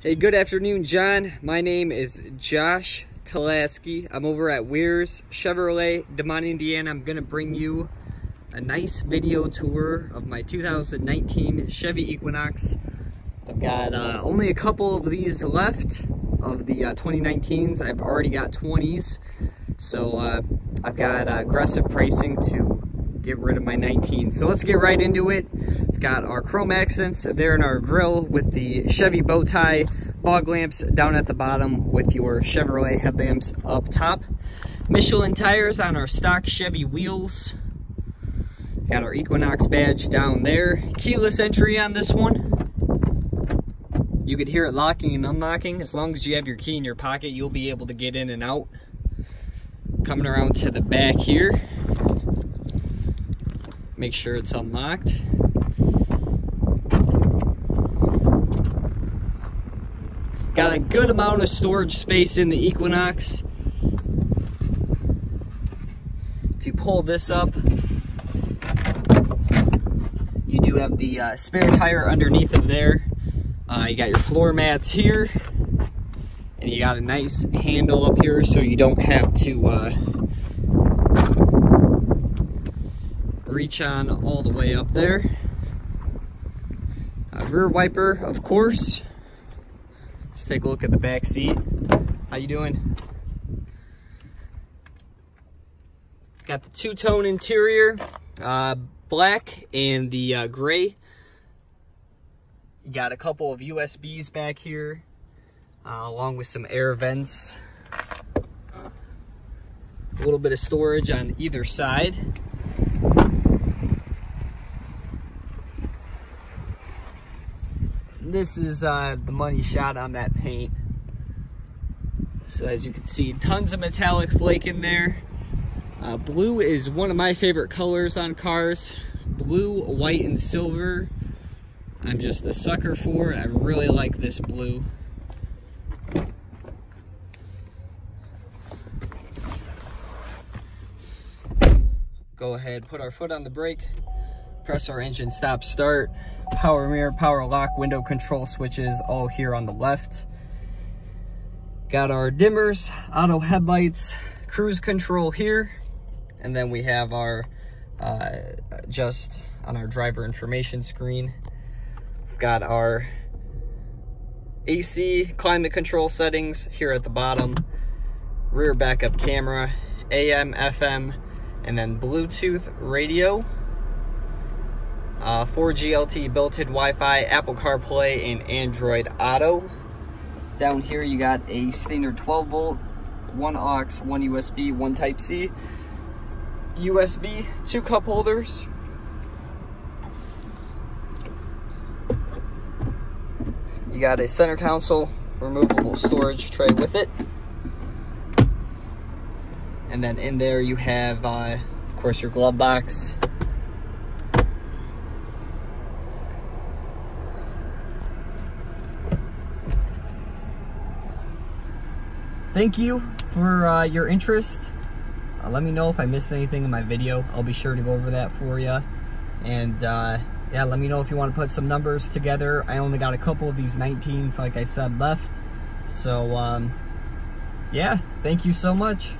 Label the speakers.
Speaker 1: Hey, good afternoon, John. My name is Josh Talaski. I'm over at Weir's Chevrolet, DeMotte, Indiana. I'm gonna bring you a nice video tour of my 2019 Chevy Equinox. I've got uh, only a couple of these left of the uh, 2019s. I've already got 20s. So uh, I've got uh, aggressive pricing to get rid of my 19. So let's get right into it. Got our chrome accents there in our grill with the Chevy bow tie, fog lamps down at the bottom with your Chevrolet headlamps up top. Michelin tires on our stock Chevy wheels. Got our Equinox badge down there. Keyless entry on this one. You could hear it locking and unlocking. As long as you have your key in your pocket, you'll be able to get in and out. Coming around to the back here. Make sure it's unlocked. Got a good amount of storage space in the Equinox. If you pull this up, you do have the uh, spare tire underneath of there. Uh, you got your floor mats here. And you got a nice handle up here so you don't have to uh, reach on all the way up there. A rear wiper, of course. Let's take a look at the back seat. How you doing? Got the two-tone interior, uh, black and the uh, gray. You got a couple of USBs back here, uh, along with some air vents. A little bit of storage on either side. This is uh, the money shot on that paint. So as you can see, tons of metallic flake in there. Uh, blue is one of my favorite colors on cars. Blue, white, and silver. I'm just a sucker for it. I really like this blue. Go ahead, put our foot on the brake, press our engine stop start, power mirror, power lock, window control switches all here on the left. Got our dimmers, auto headlights, cruise control here, and then we have our uh, just on our driver information screen. We've got our AC climate control settings here at the bottom, rear backup camera, AM, FM, and then Bluetooth radio. Uh, 4G LTE built-in Wi-Fi, Apple CarPlay, and Android Auto. Down here you got a standard 12 volt, one aux, one USB, one Type-C, USB, two cup holders. You got a center console, removable storage tray with it. And then in there you have, uh, of course, your glove box, thank you for uh, your interest. Uh, let me know if I missed anything in my video. I'll be sure to go over that for you. And uh, yeah, let me know if you want to put some numbers together. I only got a couple of these 19s, like I said, left. So um, yeah, thank you so much.